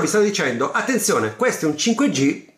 vi stanno dicendo attenzione, questo è un 5G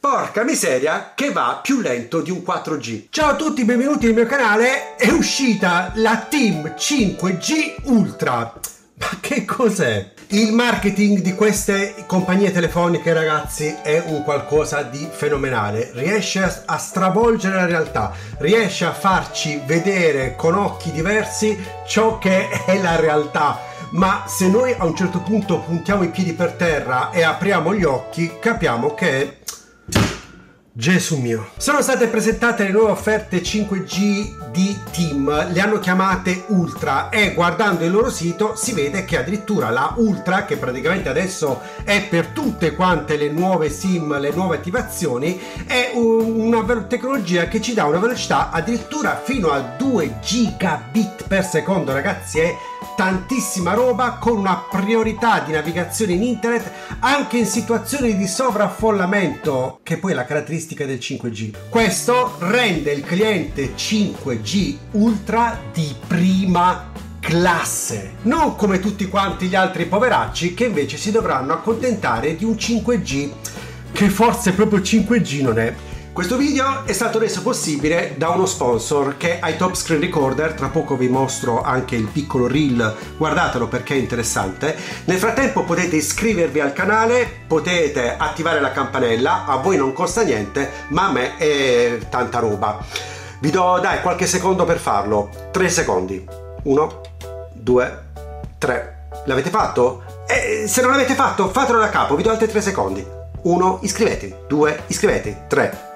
Porca miseria, che va più lento di un 4G. Ciao a tutti, benvenuti nel mio canale. È uscita la Team 5G Ultra. Ma che cos'è? Il marketing di queste compagnie telefoniche, ragazzi, è un qualcosa di fenomenale. Riesce a stravolgere la realtà, riesce a farci vedere con occhi diversi ciò che è la realtà ma se noi a un certo punto puntiamo i piedi per terra e apriamo gli occhi, capiamo che Gesù mio. Sono state presentate le nuove offerte 5G di Team, le hanno chiamate Ultra e guardando il loro sito si vede che addirittura la Ultra, che praticamente adesso è per tutte quante le nuove SIM, le nuove attivazioni, è una tecnologia che ci dà una velocità addirittura fino a 2 gigabit per secondo, ragazzi, è tantissima roba con una priorità di navigazione in internet anche in situazioni di sovraffollamento, che poi è la caratteristica del 5G. Questo rende il cliente 5G Ultra di prima classe, non come tutti quanti gli altri poveracci che invece si dovranno accontentare di un 5G che forse proprio 5G non è. Questo video è stato reso possibile da uno sponsor che è iTop Screen Recorder, tra poco vi mostro anche il piccolo reel, guardatelo perché è interessante. Nel frattempo potete iscrivervi al canale, potete attivare la campanella, a voi non costa niente, ma a me è tanta roba. Vi do dai qualche secondo per farlo, 3 secondi. 1, 2, 3. L'avete fatto? E se non l'avete fatto, fatelo da capo, vi do altri 3 secondi. 1. Iscrivetevi. 2. Iscrivetevi. 3.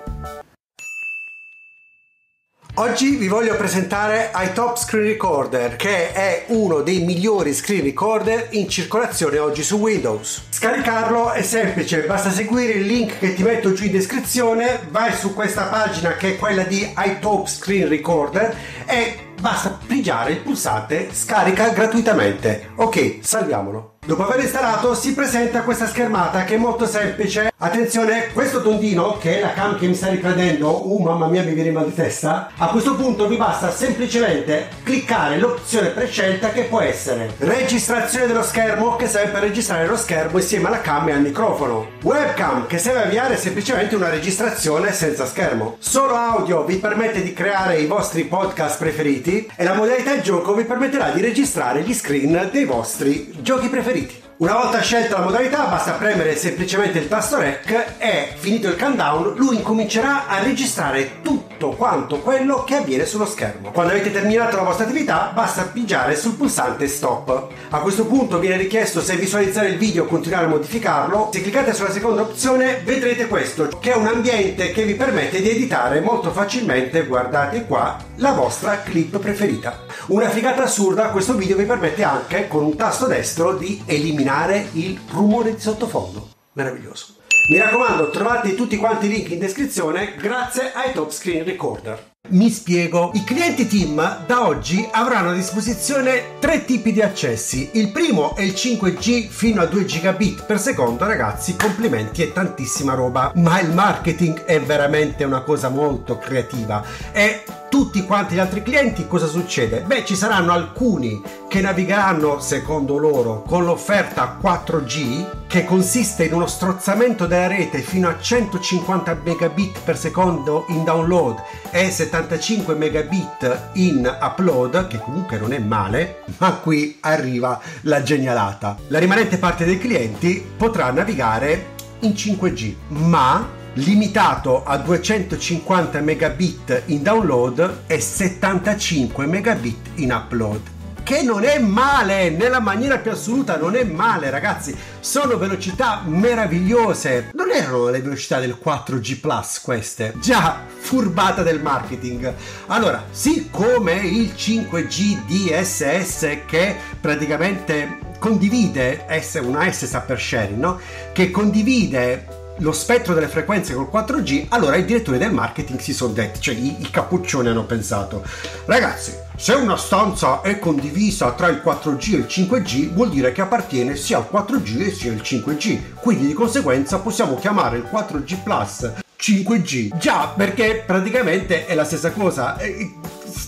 Oggi vi voglio presentare iTop Screen Recorder che è uno dei migliori screen recorder in circolazione oggi su Windows. Scaricarlo è semplice, basta seguire il link che ti metto giù in descrizione, vai su questa pagina che è quella di iTop Screen Recorder e basta pigiare il pulsante scarica gratuitamente. Ok, salviamolo. Dopo aver installato si presenta questa schermata che è molto semplice. Attenzione, questo tondino, che è la cam che mi sta riprendendo, oh mamma mia mi viene mal di testa, a questo punto vi basta semplicemente cliccare l'opzione prescelta che può essere registrazione dello schermo che serve per registrare lo schermo insieme alla cam e al microfono, webcam che serve a avviare semplicemente una registrazione senza schermo, solo audio vi permette di creare i vostri podcast preferiti e la modalità gioco vi permetterà di registrare gli screen dei vostri giochi preferiti preferiti. Una volta scelta la modalità basta premere semplicemente il tasto REC e finito il countdown lui incomincerà a registrare tutto quanto quello che avviene sullo schermo. Quando avete terminato la vostra attività basta pigiare sul pulsante stop. A questo punto viene richiesto se visualizzare il video o continuare a modificarlo. Se cliccate sulla seconda opzione vedrete questo che è un ambiente che vi permette di editare molto facilmente, guardate qua, la vostra clip preferita. Una figata assurda, questo video vi permette anche con un tasto destro di eliminare il rumore di sottofondo. Meraviglioso. Mi raccomando, trovate tutti quanti i link in descrizione grazie ai Top Screen Recorder. Mi spiego. I clienti team da oggi avranno a disposizione tre tipi di accessi. Il primo è il 5G fino a 2 gigabit per secondo, ragazzi, complimenti e tantissima roba. Ma il marketing è veramente una cosa molto creativa. E tutti quanti gli altri clienti cosa succede? Beh, ci saranno alcuni che navigheranno, secondo loro, con l'offerta 4G, che consiste in uno strozzamento della rete fino a 150 megabit per secondo in download e 75 megabit in upload, che comunque non è male, ma qui arriva la genialata. La rimanente parte dei clienti potrà navigare in 5G, ma limitato a 250 megabit in download e 75 megabit in upload che non è male, nella maniera più assoluta non è male ragazzi, sono velocità meravigliose, non erano le velocità del 4G Plus queste, già furbata del marketing. Allora, siccome il 5G DSS che praticamente condivide, S, una S sta per sharing, no? Che condivide lo spettro delle frequenze col 4G, allora i direttori del marketing si sono detti, cioè i, i cappuccioni hanno pensato, ragazzi, se una stanza è condivisa tra il 4G e il 5G, vuol dire che appartiene sia al 4G sia al 5G, quindi di conseguenza possiamo chiamare il 4G Plus 5G. Già, perché praticamente è la stessa cosa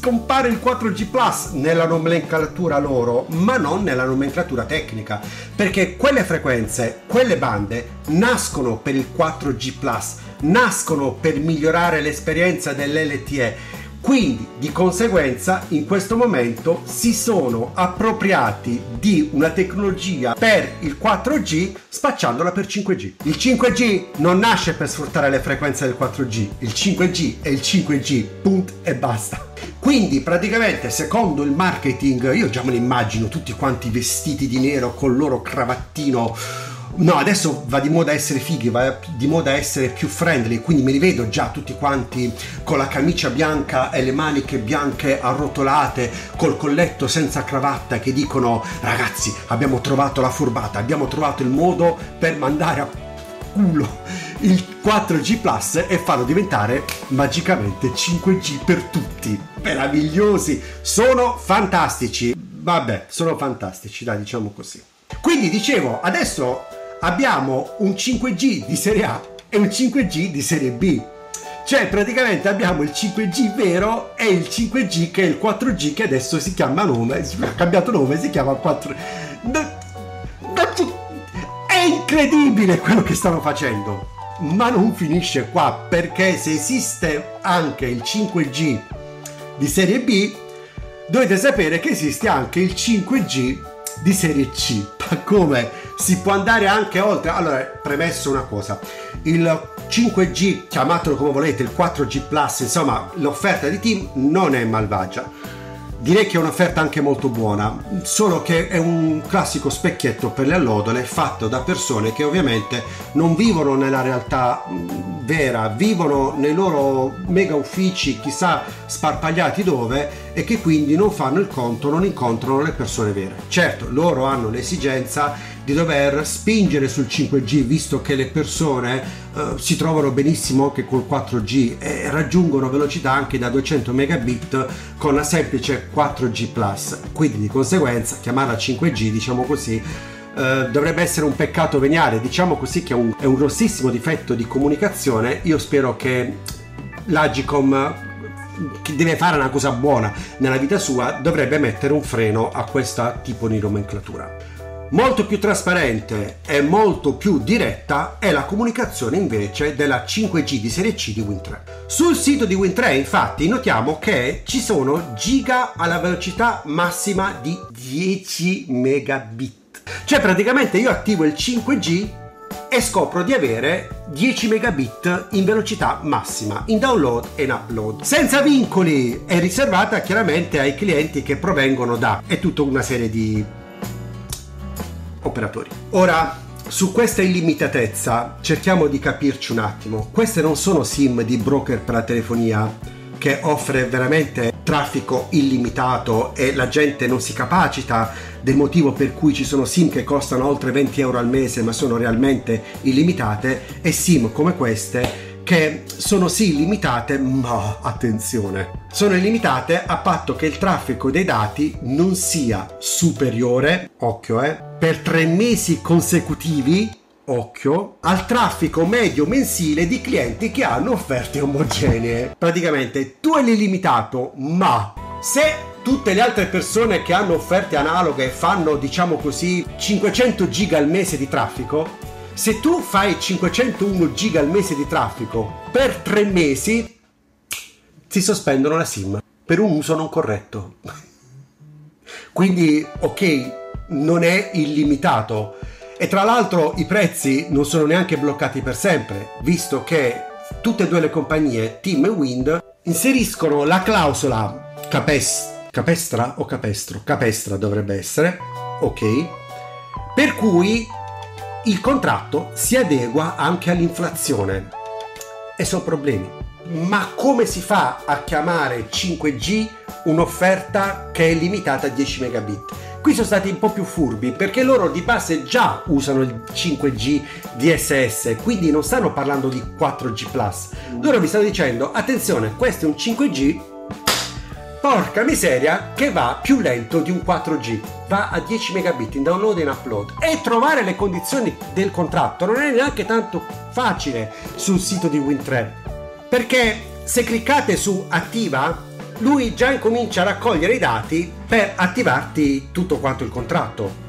compare il 4G Plus. Nella nomenclatura loro, ma non nella nomenclatura tecnica, perché quelle frequenze, quelle bande nascono per il 4G Plus, nascono per migliorare l'esperienza dell'LTE quindi di conseguenza in questo momento si sono appropriati di una tecnologia per il 4G spacciandola per 5G. Il 5G non nasce per sfruttare le frequenze del 4G, il 5G è il 5G, punto e basta. Quindi praticamente secondo il marketing, io già me lo immagino tutti quanti vestiti di nero con il loro cravattino No, adesso va di moda essere fighi, va di moda essere più friendly, quindi me li vedo già tutti quanti con la camicia bianca e le maniche bianche arrotolate, col colletto senza cravatta che dicono ragazzi abbiamo trovato la furbata, abbiamo trovato il modo per mandare a culo il 4G Plus e farlo diventare magicamente 5G per tutti. Meravigliosi, sono fantastici. Vabbè, sono fantastici, dai, diciamo così. Quindi dicevo, adesso abbiamo un 5G di serie A e un 5G di serie B. Cioè praticamente abbiamo il 5G vero e il 5G che è il 4G che adesso si chiama nome, ha cambiato nome, si chiama 4... È incredibile quello che stanno facendo, ma non finisce qua perché se esiste anche il 5G di serie B, dovete sapere che esiste anche il 5G di serie C. Ma come? Si può andare anche oltre. Allora, premesso una cosa, il 5G, chiamatelo come volete, il 4G Plus, insomma, l'offerta di Team non è malvagia. Direi che è un'offerta anche molto buona, solo che è un classico specchietto per le allodole fatto da persone che ovviamente non vivono nella realtà vera, vivono nei loro mega uffici, chissà sparpagliati dove, e che quindi non fanno il conto, non incontrano le persone vere. Certo, loro hanno l'esigenza di dover spingere sul 5G visto che le persone eh, si trovano benissimo anche col 4G e raggiungono velocità anche da 200 megabit con la semplice 4G Plus. Quindi di conseguenza chiamarla 5G, diciamo così, Uh, dovrebbe essere un peccato veniale, diciamo così che è un, è un, grossissimo difetto di comunicazione. Io spero che l'Agicom, che deve fare una cosa buona nella vita sua, dovrebbe mettere un freno a questo tipo di nomenclatura. Molto più trasparente e molto più diretta è la comunicazione invece della 5G di serie C di Win3. Sul sito di Win3 infatti notiamo che ci sono giga alla velocità massima di 10 megabit. Cioè praticamente io attivo il 5G e scopro di avere 10 megabit in velocità massima in download e in upload. Senza vincoli! È riservata chiaramente ai clienti che provengono da e tutta una serie di operatori. Ora su questa illimitatezza cerchiamo di capirci un attimo. Queste non sono sim di broker per la telefonia che offre veramente traffico illimitato e la gente non si capacita del motivo per cui ci sono sim che costano oltre 20 euro al mese ma sono realmente illimitate e sim come queste che sono sì illimitate ma attenzione sono illimitate a patto che il traffico dei dati non sia superiore occhio eh per tre mesi consecutivi occhio, al traffico medio mensile di clienti che hanno offerte omogenee. Praticamente tu hai l'illimitato, ma se tutte le altre persone che hanno offerte analoghe fanno, diciamo così, 500 giga al mese di traffico, se tu fai 501 giga al mese di traffico per tre mesi, si sospendono la SIM per un uso non corretto. Quindi, ok, non è illimitato e tra l'altro i prezzi non sono neanche bloccati per sempre, visto che tutte e due le compagnie, Team e Wind, inseriscono la clausola capes- capestra o capestro? Capestra dovrebbe essere, ok? Per cui il contratto si adegua anche all'inflazione. E sono problemi. Ma come si fa a chiamare 5G un'offerta che è limitata a 10 megabit? Qui sono stati un po' più furbi perché loro di base già usano il 5G DSS, quindi non stanno parlando di 4G+. Loro mi stanno dicendo, attenzione, questo è un 5G, porca miseria, che va più lento di un 4G, va a 10 megabit in download e in upload. E trovare le condizioni del contratto non è neanche tanto facile sul sito di Win3, perché se cliccate su attiva lui già incomincia a raccogliere i dati per attivarti tutto quanto il contratto.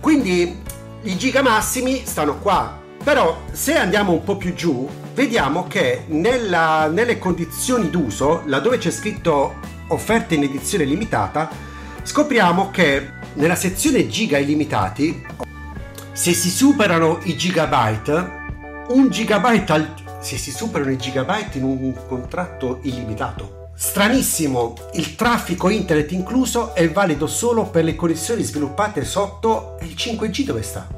Quindi i giga massimi stanno qua, però se andiamo un po' più giù vediamo che nella, nelle condizioni d'uso, laddove c'è scritto offerte in edizione limitata, scopriamo che nella sezione giga illimitati, se si superano i gigabyte, un gigabyte al, se si superano i gigabyte in un contratto illimitato. Stranissimo, il traffico internet incluso è valido solo per le connessioni sviluppate sotto il 5G dove sta.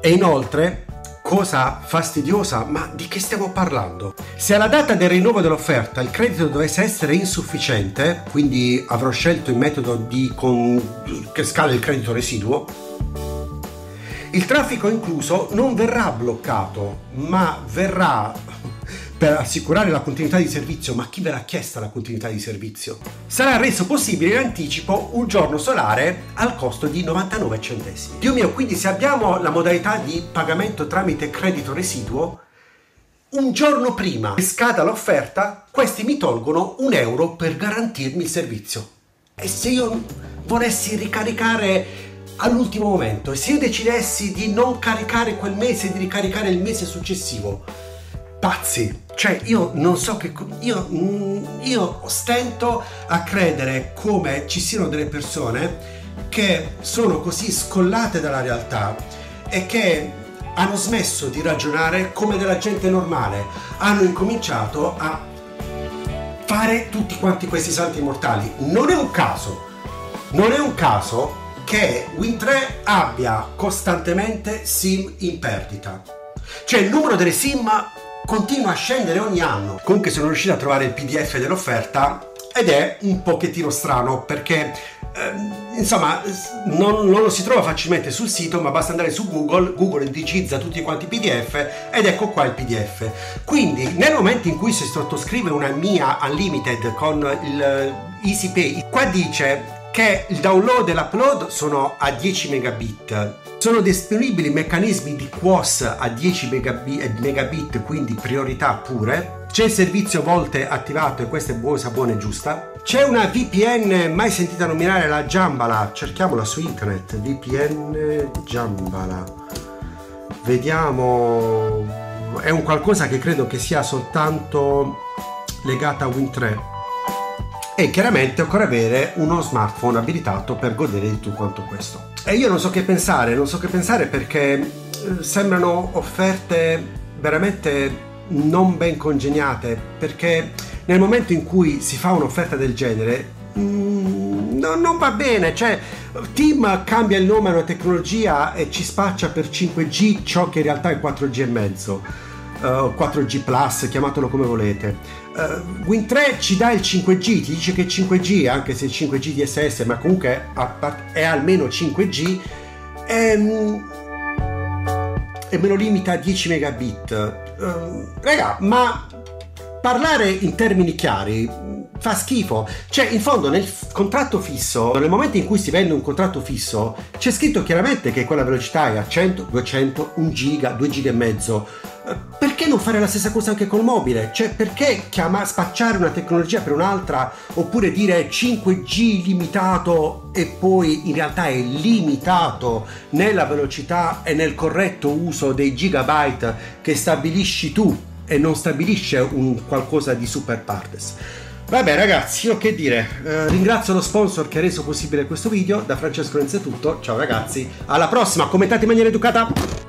E inoltre Cosa fastidiosa, ma di che stiamo parlando? Se alla data del rinnovo dell'offerta il credito dovesse essere insufficiente, quindi avrò scelto il metodo di con... che scala il credito residuo, il traffico incluso non verrà bloccato, ma verrà per assicurare la continuità di servizio, ma chi verrà chiesta la continuità di servizio? Sarà reso possibile in anticipo un giorno solare al costo di 99 centesimi. Dio mio, quindi se abbiamo la modalità di pagamento tramite credito residuo, un giorno prima che scada l'offerta, questi mi tolgono un euro per garantirmi il servizio. E se io volessi ricaricare all'ultimo momento e se io decidessi di non caricare quel mese e di ricaricare il mese successivo, pazzi. Cioè, io non so che. Io, mm, io stento a credere come ci siano delle persone che sono così scollate dalla realtà e che hanno smesso di ragionare come della gente normale. Hanno incominciato a fare tutti quanti questi salti mortali. Non è un caso. Non è un caso che Win3 abbia costantemente sim in perdita. Cioè il numero delle sim continua a scendere ogni anno. Comunque sono riuscito a trovare il PDF dell'offerta ed è un pochettino strano perché eh, insomma non, non, lo si trova facilmente sul sito ma basta andare su Google, Google indicizza tutti quanti i PDF ed ecco qua il PDF. Quindi nel momento in cui si sottoscrive una mia Unlimited con il EasyPay, qua dice che il download e l'upload sono a 10 megabit. Sono disponibili meccanismi di QoS a 10 megabit, quindi priorità pure. C'è il servizio volte attivato e questa è buona, buona e giusta. C'è una VPN mai sentita nominare la Jambala, cerchiamola su internet, VPN Jambala. Vediamo, è un qualcosa che credo che sia soltanto legata a Win3 e chiaramente occorre avere uno smartphone abilitato per godere di tutto quanto questo. E io non so che pensare, non so che pensare perché eh, sembrano offerte veramente non ben congegnate perché nel momento in cui si fa un'offerta del genere mm, no, non va bene, cioè Team cambia il nome a una tecnologia e ci spaccia per 5G ciò che in realtà è 4G e mezzo, uh, eh, 4G Plus, chiamatelo come volete uh, Win 3 ci dà il 5G, ti dice che è 5G, anche se il 5G DSS, ma comunque è almeno 5G, ehm, e me lo limita a 10 megabit. Uh, raga, ma parlare in termini chiari fa schifo. Cioè, in fondo, nel contratto fisso, nel momento in cui si vende un contratto fisso, c'è scritto chiaramente che quella velocità è a 100, 200, 1 giga, 2 giga e mezzo. Perché non fare la stessa cosa anche col mobile? Cioè, perché chiama, spacciare una tecnologia per un'altra oppure dire 5G limitato e poi in realtà è limitato nella velocità e nel corretto uso dei gigabyte che stabilisci tu e non stabilisce un qualcosa di super partes. Vabbè ragazzi, io che dire, eh, ringrazio lo sponsor che ha reso possibile questo video, da Francesco Renzi è tutto, ciao ragazzi, alla prossima, commentate in maniera educata!